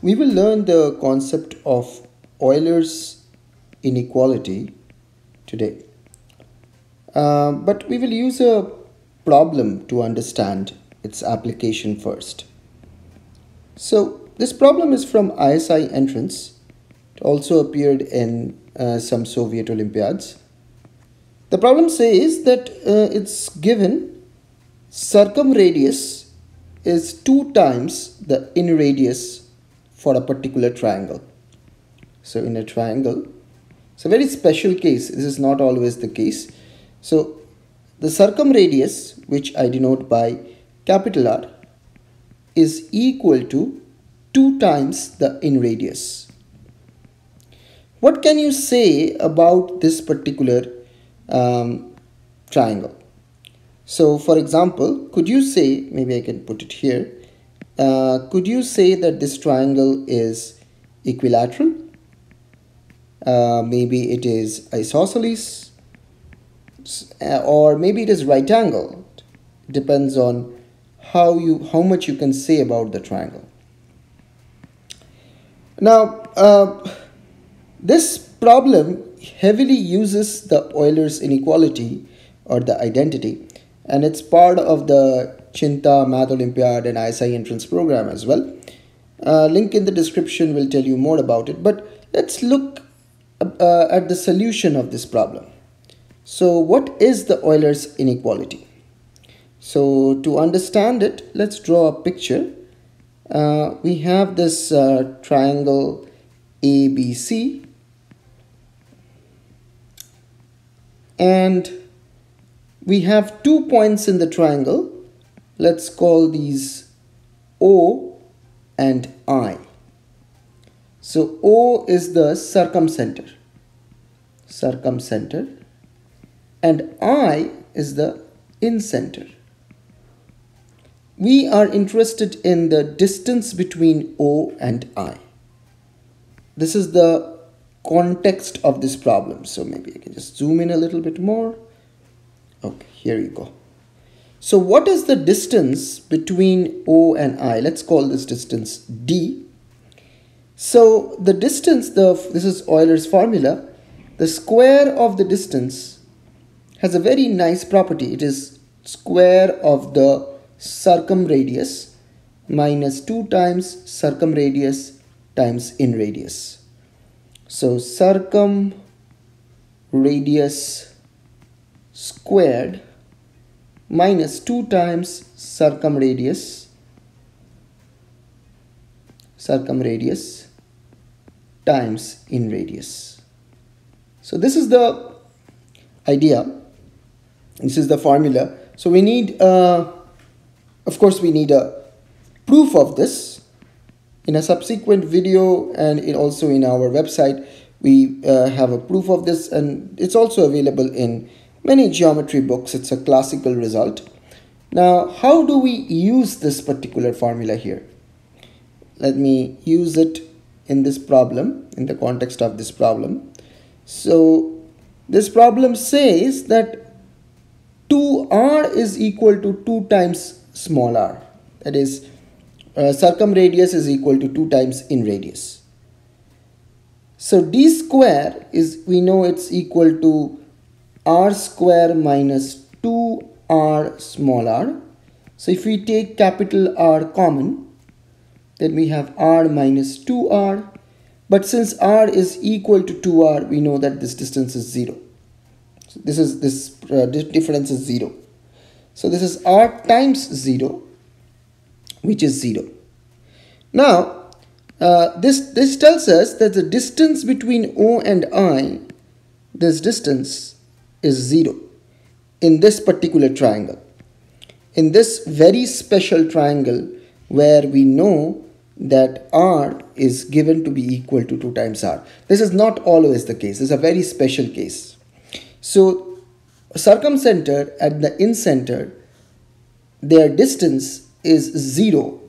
we will learn the concept of Euler's inequality today. Uh, but we will use a problem to understand its application first. So this problem is from ISI entrance. It also appeared in uh, some Soviet Olympiads. The problem says that uh, it's given circumradius is two times the in radius for a particular triangle. So in a triangle, it's a very special case. This is not always the case. So the circumradius, which I denote by capital R, is equal to 2 times the in radius. What can you say about this particular um, triangle? So for example, could you say, maybe I can put it here, uh, could you say that this triangle is equilateral? Uh, maybe it is isosceles uh, or maybe it is right angle. Depends on how you how much you can say about the triangle. Now, uh, this problem heavily uses the Euler's inequality or the identity and it's part of the Cheenta Math Olympiad and ISI entrance program as well. Uh, link in the description will tell you more about it, but let's look uh, at the solution of this problem. So what is the Euler's inequality? So to understand it, let's draw a picture. Uh, we have this uh, triangle ABC and we have two points in the triangle. Let's call these O and I. So O is the circumcenter, circumcenter, and I is the incenter. We are interested in the distance between O and I. This is the context of this problem. So maybe I can just zoom in a little bit more. Okay, here you go. So what is the distance between O and I? Let's call this distance D. So the distance, the this is Euler's formula. The square of the distance has a very nice property. It is square of the circumradius minus 2 times circumradius times in radius. So circumradius squared minus 2 times circumradius circumradius times in radius. So this is the idea. This is the formula. So we need, uh, of course, we need a proof of this. In a subsequent video and in also in our website, we uh, have a proof of this and it's also available in many geometry books it's a classical result. Now how do we use this particular formula here? Let me use it in this problem in the context of this problem. So this problem says that 2r is equal to 2 times small r. That is uh, circumradius is equal to 2 times in radius. So d square is we know it's equal to r square minus 2r small r. So if we take capital R common, then we have r minus 2r. But since r is equal to 2r, we know that this distance is 0. So this is this uh, difference is 0. So this is r times 0, which is 0. Now, uh, this, this tells us that the distance between O and I, this distance is 0 in this particular triangle. In this very special triangle where we know that r is given to be equal to 2 times r. This is not always the case. This is a very special case. So circumcenter at the incenter, their distance is 0.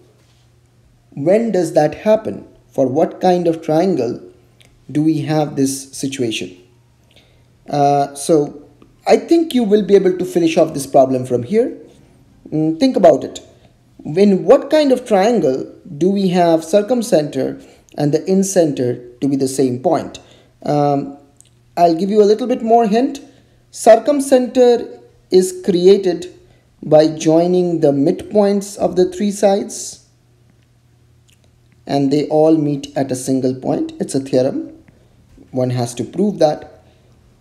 When does that happen? For what kind of triangle do we have this situation? Uh, so I think you will be able to finish off this problem from here. Mm, think about it. in what kind of triangle do we have circumcenter and the incenter to be the same point? Um, I'll give you a little bit more hint. Circumcenter is created by joining the midpoints of the three sides and they all meet at a single point. It's a theorem. One has to prove that.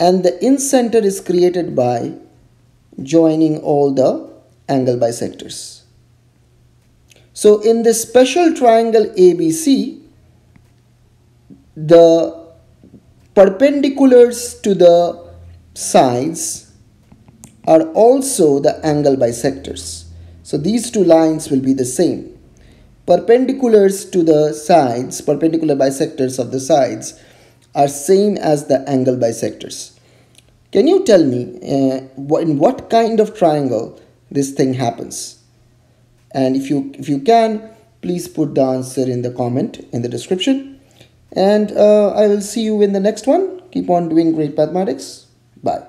And the incenter is created by joining all the angle bisectors. So in this special triangle ABC, the perpendiculars to the sides are also the angle bisectors. So these two lines will be the same. Perpendiculars to the sides, perpendicular bisectors of the sides are same as the angle bisectors. Can you tell me uh, in what kind of triangle this thing happens? and if you if you can please put the answer in the comment in the description and uh, I will see you in the next one keep on doing great mathematics bye